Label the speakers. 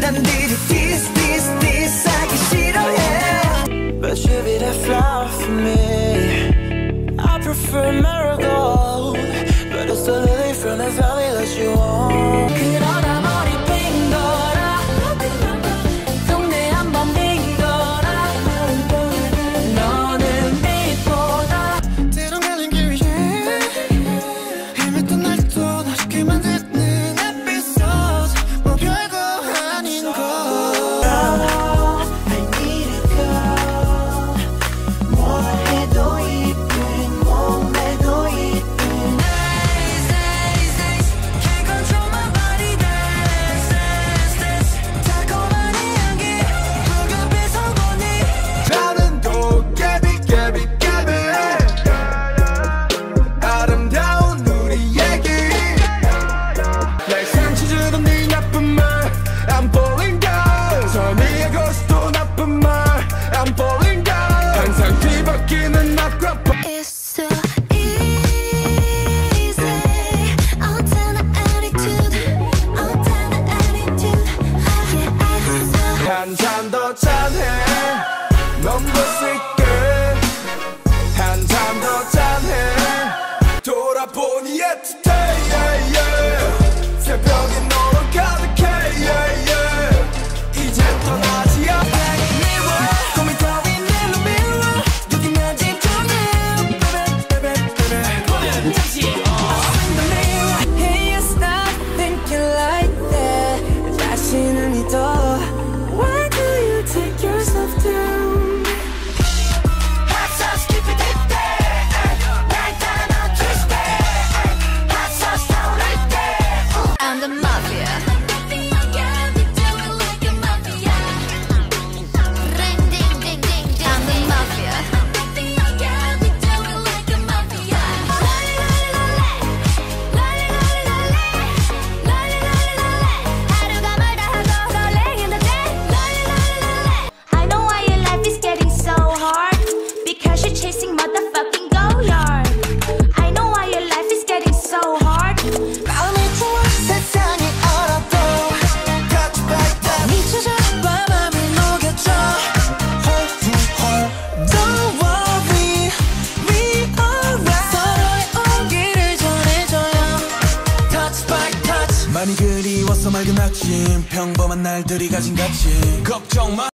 Speaker 1: this this this 하기 싫어해. But you
Speaker 2: be the flower for me. I
Speaker 1: prefer my yet today. Yeah, yeah. 많이 그리워서 맑은 아침. 평범한 날들이 가진 가치. 걱정 마.